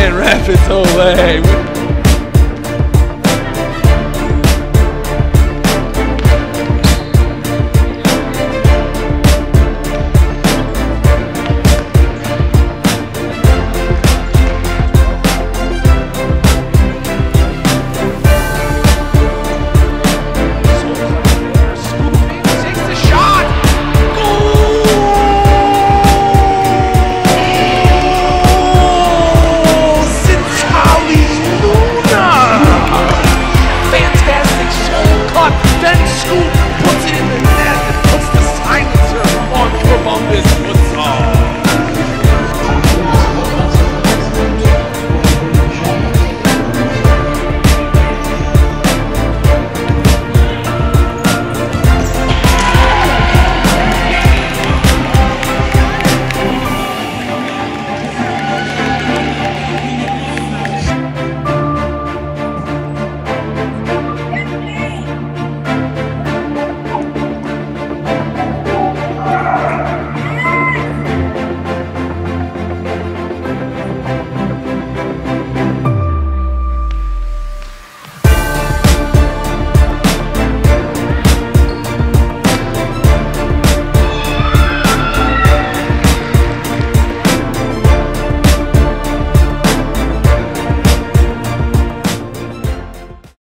man rap it whole way.